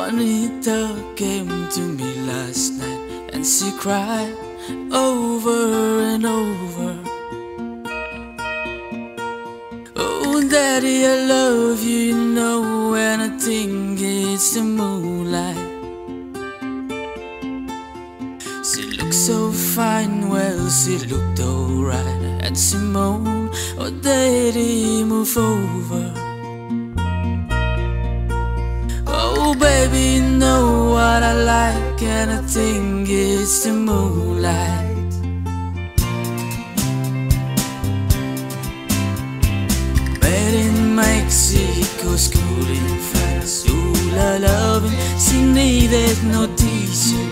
Juanita came to me last night and she cried over and over. Oh, Daddy, I love you, you know, and I think it's the moonlight. She looked so fine, well, she looked alright, and she moaned, Oh, Daddy, move over. Baby, you know what I like And I think it's the moonlight. Met in Mexico, school in France Ooh, la loving, she needed no teaching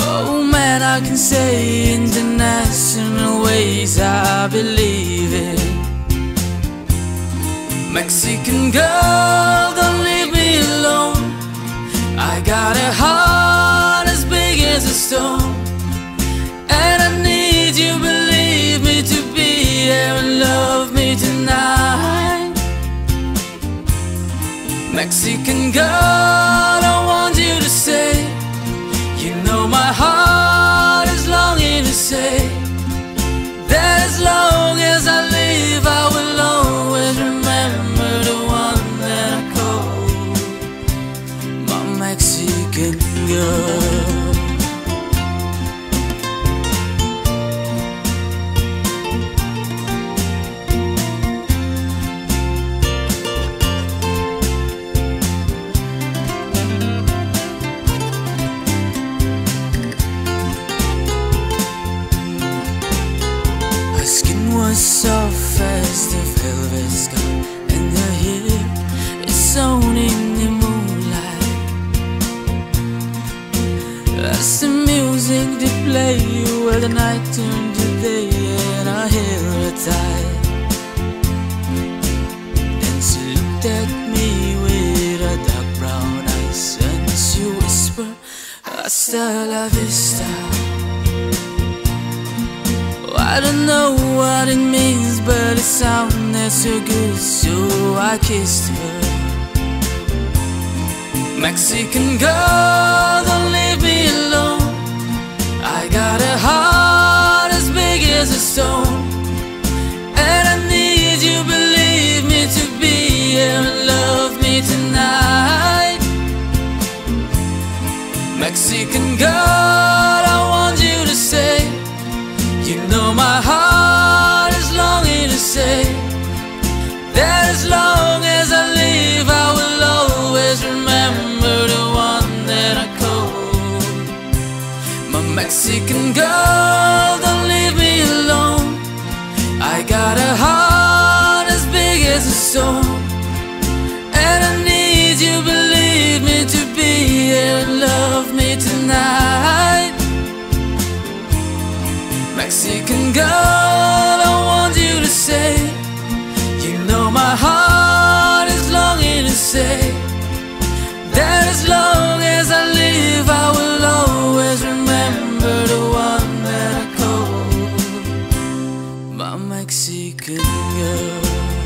Oh man, I can say international ways I believe it Mexican girl, don't leave me alone. I got a heart as big as a stone. And I need you, believe me, to be here and love me tonight. Mexican girl, Mexican girl. Her skin was soft music they play, well the night turned to day, and I held her tight. Then she looked at me with her dark brown eyes, and she whispered, "Hasta la vista." I don't know what it means, but it sounded so good, so I kissed her. Mexican girl, Mexican girl, I want you to say. You know my heart is longing to say that as long as I live, I will always remember the one that I call my Mexican girl. Don't leave me alone. I got a heart as big as a stone, Mexican girl, I want you to say, you know my heart is longing to say that as long as I live, I will always remember the one that I call my Mexican girl.